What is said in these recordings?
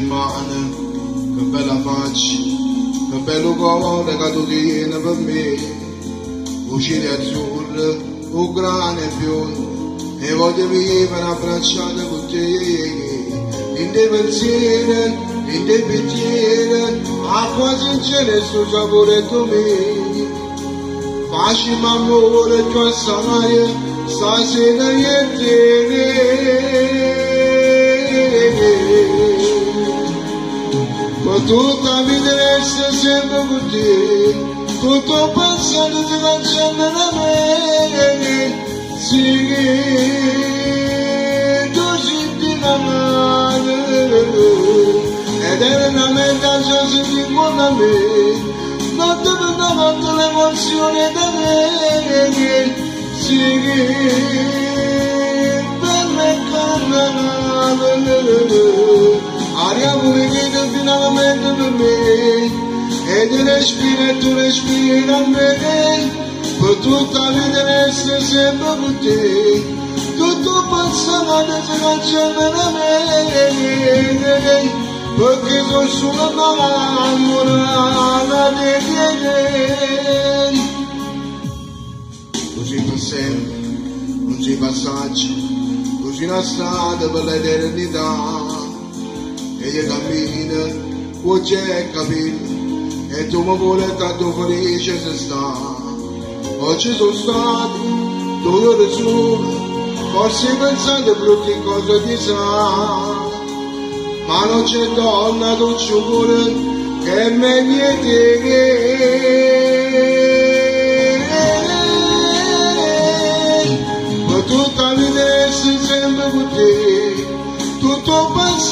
mani, che bella faccia, che bello cuore che tu tieni per me, uscire azzurro, un grande biondo, e voglio vivere abbracciato con te, in dei pensieri, in dei pensieri, acqua sincera e sul sapore tuo mio. Facciamo amore, tua sarai, stasera ieri. Tutta vita resta sempre con te, tutto passato ti cancello da me. Sì, tu senti la mano, ed già si ricorda a me. Notte per notte l'emozione da me, sì, per me cantano. Aria dubemei E diresh bine, duresh bine, inan mei Pătu talidene se se băbutei Tutu patsana de zira cemene mei Păchiz o sună murana de dienei Così passando, non c'è passaggio, così la strada per l'eternità, e io cammino c'è capito e tu mi vuole tanto felice se sta oggi sono stato due ore sole forse pensate brutte cose ti sa ma non c'è donna dolce cuore che mi viene ma tutta resta sempre con te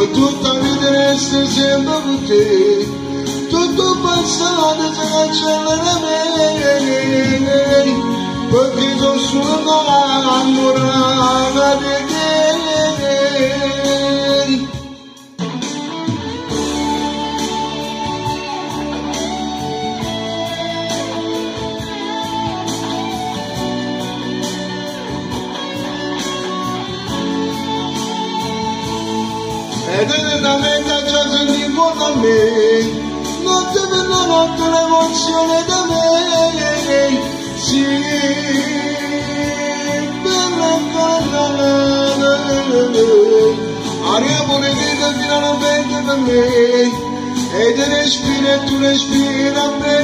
Că tu cavidește zemăvute Totul pasare de me. Perché mei Păcătosul la murana de solo innamorata di te sentivo da me. Notte per la notte l'emozione da me. Sì per la canna aria pulita finalmente per me. E ti respira e tu respira a me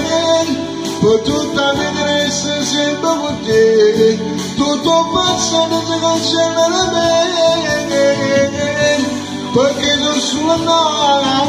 per tutta vita resta sempre con te. Tutto passato si cancella da me Porque nos sua amor.